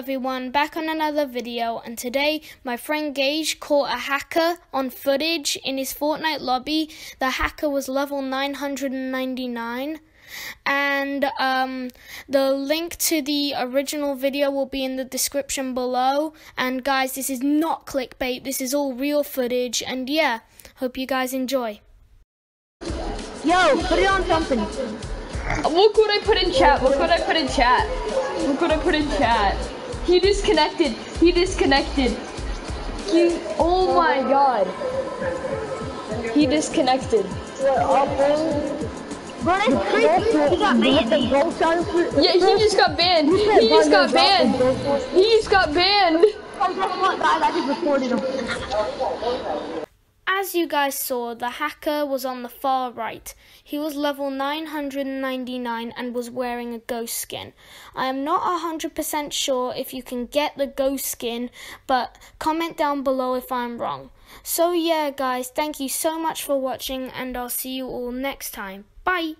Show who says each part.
Speaker 1: everyone, back on another video and today my friend Gage caught a hacker on footage in his Fortnite lobby. The hacker was level 999 and um, the link to the original video will be in the description below and guys this is not clickbait, this is all real footage and yeah, hope you guys enjoy.
Speaker 2: Yo, put it on something.
Speaker 3: Look what I put in chat. Look what I put in chat. Look what I put in chat. He disconnected. He disconnected. He. Oh my god. He disconnected.
Speaker 2: Bro, that's crazy. He got banned.
Speaker 3: Yeah, he just got banned. He just got banned. He just got banned.
Speaker 2: Oh, guess what, guys? I just reported him.
Speaker 1: As you guys saw, the hacker was on the far right. He was level 999 and was wearing a ghost skin. I am not 100% sure if you can get the ghost skin, but comment down below if I'm wrong. So yeah guys, thank you so much for watching and I'll see you all next time. Bye!